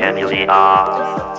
Cordelia.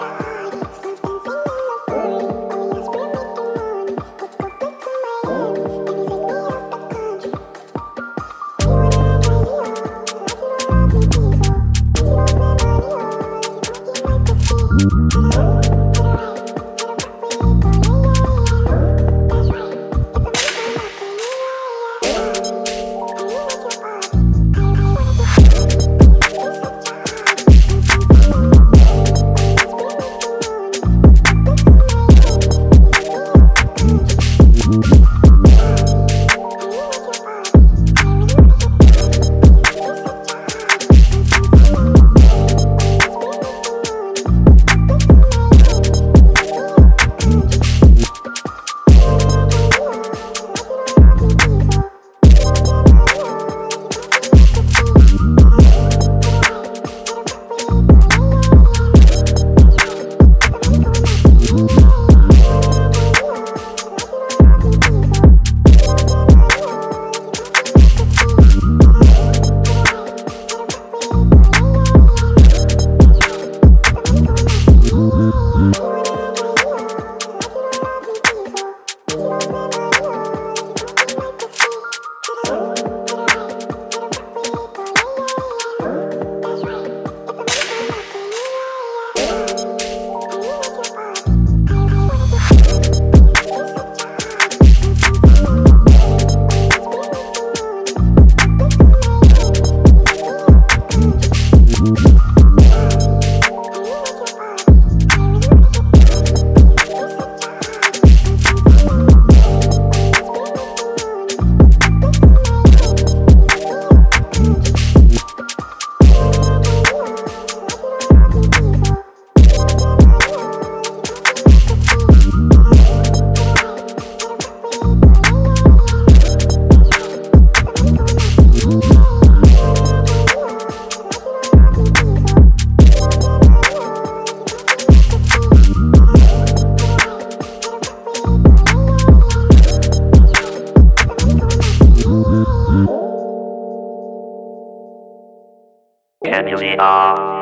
Angelina. Angelina.